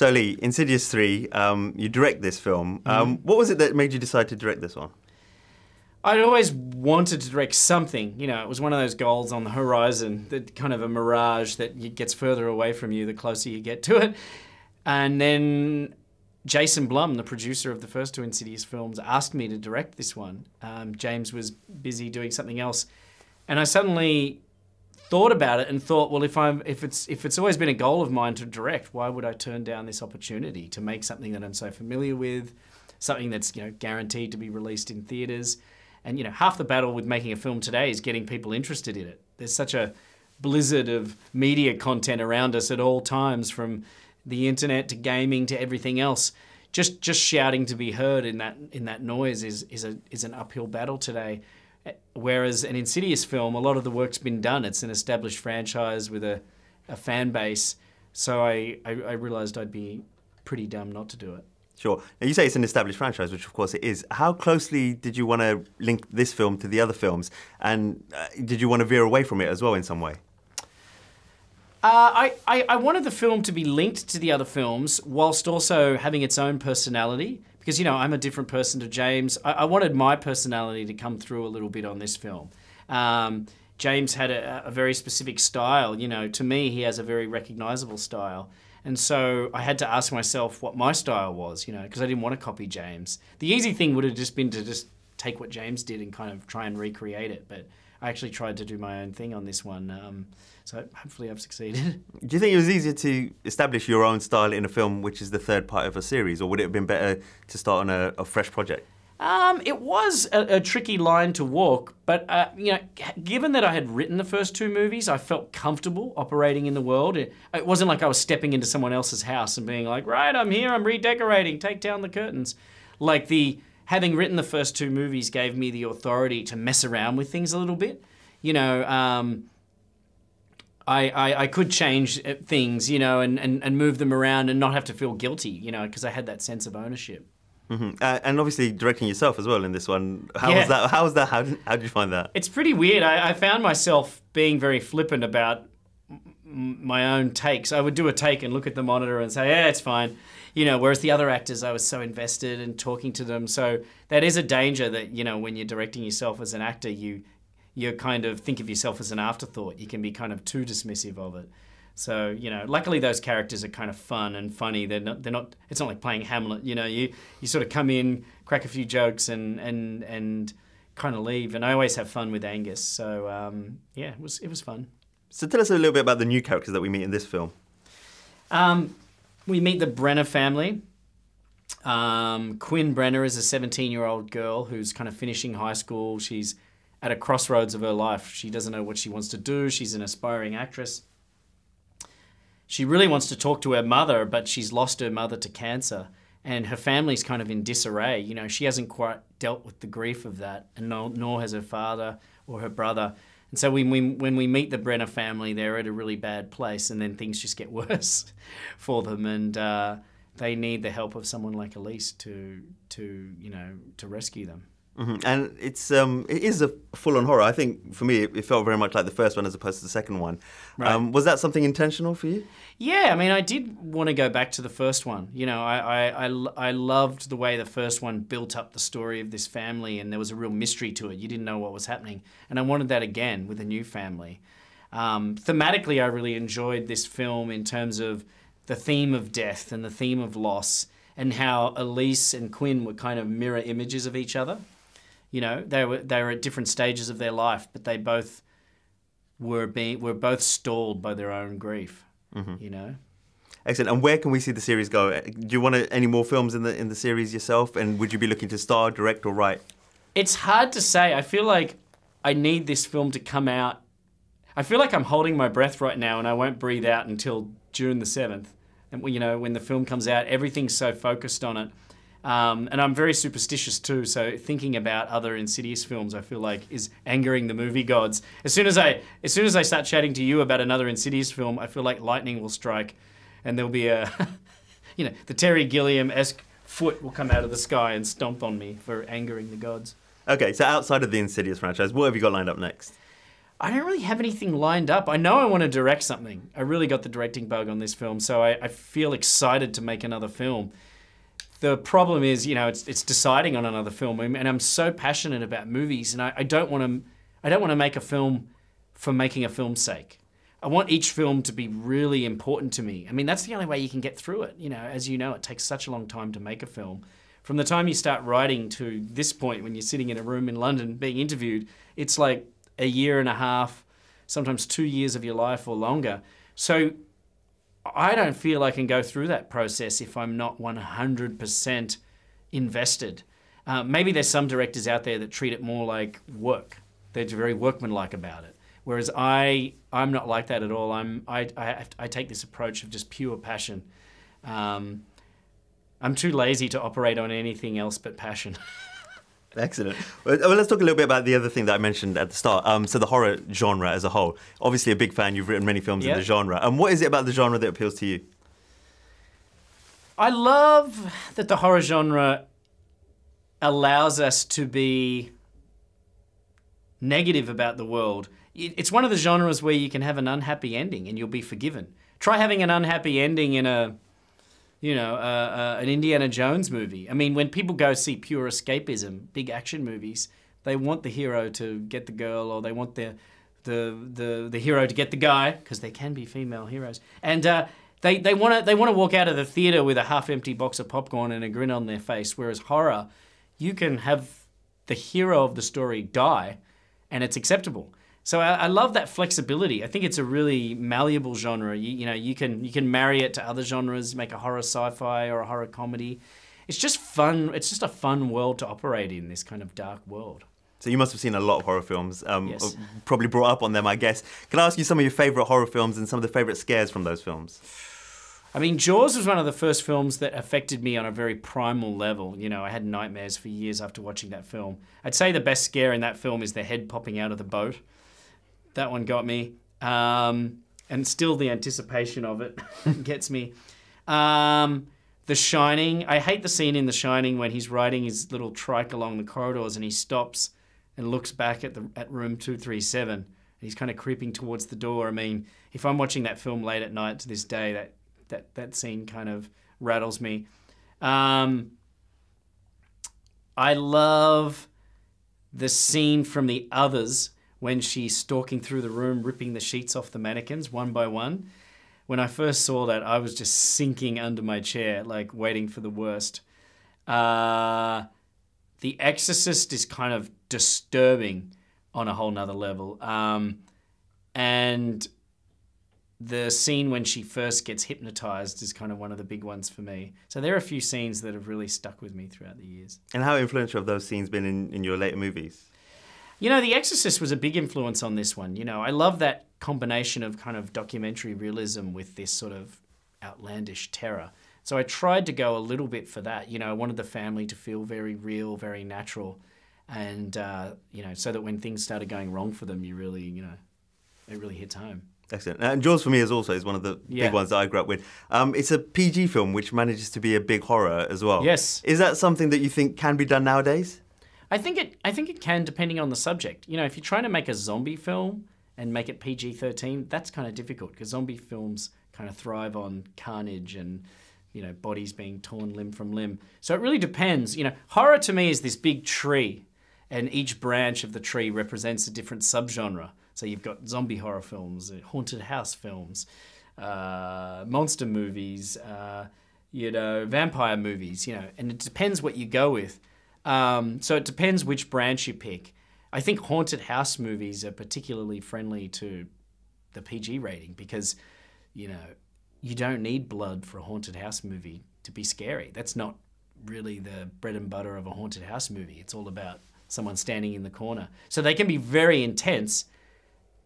So Leigh, Insidious three, um, you direct this film. Um, Mm-hmm. What was it that made you decide to direct this one? I'd always wanted to direct something. You know, it was one of those goals on the horizon, that kind of a mirage that gets further away from you the closer you get to it. And then Jason Blum, the producer of the first two Insidious films, asked me to direct this one. Um, James was busy doing something else, and I suddenly thought about it and thought, well, if I'm if it's if it's always been a goal of mine to direct, why would I turn down this opportunity to make something that I'm so familiar with, something that's you know guaranteed to be released in theaters, and you know half the battle with making a film today is getting people interested in it. There's such a blizzard of media content around us at all times, from the internet to gaming to everything else. Just just shouting to be heard in that in that noise is is a is an uphill battle today. Whereas an Insidious film, a lot of the work's been done. It's an established franchise with a, a fan base. So I, I, I realized I'd be pretty dumb not to do it. Sure. Now you say it's an established franchise, which of course it is. How closely did you want to link this film to the other films, and uh, did you want to veer away from it as well in some way? Uh, I, I, I wanted the film to be linked to the other films whilst also having its own personality. Because, you know, I'm a different person to James. I, I wanted my personality to come through a little bit on this film. Um, James had a, a very specific style. You know, to me, he has a very recognizable style. And so I had to ask myself what my style was, you know, because I didn't want to copy James. The easy thing would have just been to just take what James did and kind of try and recreate it. But I actually tried to do my own thing on this one. Um, so hopefully I've succeeded. Do you think it was easier to establish your own style in a film, which is the third part of a series, or would it have been better to start on a, a fresh project? Um, it was a, a tricky line to walk, but uh, you know, given that I had written the first two movies, I felt comfortable operating in the world. It, it wasn't like I was stepping into someone else's house and being like, "Right, I'm here, I'm redecorating, take down the curtains." Like the having written the first two movies gave me the authority to mess around with things a little bit. You know, um, I, I, I could change uh, things, you know, and, and, and move them around and not have to feel guilty, you know, because I had that sense of ownership. hmm Uh, and obviously directing yourself as well in this one. How Yeah. was that? How was that? How did, how did you find that? It's pretty weird. I, I found myself being very flippant about m- my own takes. I would do a take and look at the monitor and say, "Yeah, it's fine," you know. Whereas the other actors, I was so invested in talking to them. So that is a danger that you know when you're directing yourself as an actor, you you kind of think of yourself as an afterthought. You can be kind of too dismissive of it. So you know, luckily those characters are kind of fun and funny. They're not. They're not. It's not like playing Hamlet. You know, you you sort of come in, crack a few jokes, and and and kind of leave. And I always have fun with Angus. So um, yeah, it was it was fun. So tell us a little bit about the new characters that we meet in this film. Um, we meet the Brenner family. Um, Quinn Brenner is a 17 year old girl who's kind of finishing high school. She's at a crossroads of her life. She doesn't know what she wants to do. She's an aspiring actress. She really wants to talk to her mother, but she's lost her mother to cancer. And her family's kind of in disarray. You know, she hasn't quite dealt with the grief of that, and nor, nor has her father or her brother. And so when we, when we meet the Brenner family, they're at a really bad place, and then things just get worse for them. And uh, they need the help of someone like Elise to, to, you know, to rescue them. Hmm And it's um, it is a full-on horror. I think for me, it, it felt very much like the first one as opposed to the second one. Right. Um, was that something intentional for you? Yeah, I mean, I did want to go back to the first one. You know, I, I, I, I loved the way the first one built up the story of this family, and there was a real mystery to it. You didn't know what was happening. And I wanted that again with a new family. Um, thematically, I really enjoyed this film in terms of the theme of death and the theme of loss, and how Elise and Quinn were kind of mirror images of each other. You know, they were they were at different stages of their life, but they both were being were both stalled by their own grief. You know. Excellent. And where can we see the series go? Uh, Do you want any more films in the in the series yourself? And would you be looking to star, direct, or write? It's hard to say. I feel like I need this film to come out. I feel like I'm holding my breath right now and I won't breathe out until June the 7th. And, you know, when the film comes out, everything's so focused on it. Um, and I'm very superstitious too, so thinking about other Insidious films, I feel like is angering the movie gods. As soon as I, as soon as I start chatting to you about another Insidious film, I feel like lightning will strike, and there'll be a, you know, the Terry Gilliam esque foot will come out of the sky and stomp on me for angering the gods. Okay, so outside of the Insidious franchise, what have you got lined up next? I don't really have anything lined up. I know I want to direct something. I really got the directing bug on this film, so I, I feel excited to make another film. The problem is, you know, it's, it's deciding on another film, and I'm so passionate about movies, and I, I don't want to, I don't want to make a film for making a film's sake. I want each film to be really important to me. I mean, that's the only way you can get through it. You know, as you know, it takes such a long time to make a film. From the time you start writing to this point, when you're sitting in a room in London being interviewed, it's like a year and a half, sometimes two years of your life or longer. So I don't feel I can go through that process if I'm not 100% invested. Uh, maybe there's some directors out there that treat it more like work. They're very workmanlike about it. Whereas I, I'm not like that at all. I'm, I, I, I take this approach of just pure passion. Um, I'm too lazy to operate on anything else but passion. Excellent. Well, let's talk a little bit about the other thing that I mentioned at the start. Um, so the horror genre as a whole. Obviously, a big fan. You've written many films in the genre. And what is it about the genre that appeals to you? I love that the horror genre allows us to be negative about the world. It's one of the genres where you can have an unhappy ending and you'll be forgiven. Try having an unhappy ending in a, you know, uh, uh, an Indiana Jones movie. I mean, when people go see pure escapism, big action movies, they want the hero to get the girl, or they want the the the, the hero to get the guy, because they can be female heroes, and uh, they they want to they want to walk out of the theater with a half-empty box of popcorn and a grin on their face. Whereas horror, you can have the hero of the story die, and it's acceptable. So I, I love that flexibility. I think it's a really malleable genre. You, you know, you can you can marry it to other genres, make a horror sci-fi or a horror comedy. It's just fun. It's just a fun world to operate in. This kind of dark world. So you must have seen a lot of horror films. Um, Yes. uh, Probably brought up on them, I guess. Can I ask you some of your favourite horror films and some of the favourite scares from those films? I mean, Jaws was one of the first films that affected me on a very primal level. You know, I had nightmares for years after watching that film. I'd say the best scare in that film is the head popping out of the boat. That one got me. Um, and still the anticipation of it gets me. Um, the Shining. I hate the scene in The Shining when he's riding his little trike along the corridors and he stops and looks back at the at room 237 and he's kind of creeping towards the door. I mean, if I'm watching that film late at night to this day, that that that scene kind of rattles me. Um, I love the scene from the others when she's stalking through the room, ripping the sheets off the mannequins one by one. When I first saw that, I was just sinking under my chair, like waiting for the worst. Uh, the Exorcist is kind of disturbing on a whole nother level. Um, and the scene when she first gets hypnotized is kind of one of the big ones for me. So there are a few scenes that have really stuck with me throughout the years. And how influential have those scenes been in, in your later movies? You know, The Exorcist was a big influence on this one. You know, I love that combination of kind of documentary realism with this sort of outlandish terror. So I tried to go a little bit for that. You know, I wanted the family to feel very real, very natural. And, uh, you know, so that when things started going wrong for them, you really, you know, it really hits home. Excellent. And Jaws for me is also is one of the Yeah. big ones that I grew up with. Um, it's a PG film which manages to be a big horror as well. Yes. Is that something that you think can be done nowadays? I think it. I think it can, depending on the subject. You know, if you're trying to make a zombie film and make it PG-13, that's kind of difficult because zombie films kind of thrive on carnage and you know bodies being torn limb from limb. So it really depends. You know, horror to me is this big tree, and each branch of the tree represents a different subgenre. So you've got zombie horror films, uh, haunted house films, uh, monster movies, uh, you know, vampire movies. You know, and it depends what you go with. Um, so it depends which branch you pick. I think haunted house movies are particularly friendly to the PG rating because, you know, you don't need blood for a haunted house movie to be scary. That's not really the bread and butter of a haunted house movie. It's all about someone standing in the corner. So they can be very intense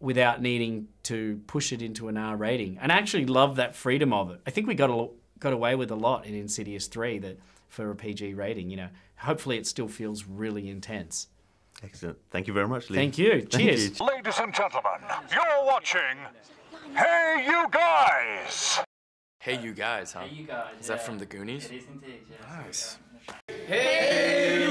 without needing to push it into an R rating. And I actually love that freedom of it. I think we got a, got away with a lot in Insidious 3 that for a PG rating, you know. Hopefully it still feels really intense. Excellent. Thank you very much, Leigh. Thank you. Thank Cheers. you. Ladies and gentlemen, you're watching HeyUGuys! Hey, you guys, huh? You guys. Is that from the Goonies? is indeed, Nice. Hey,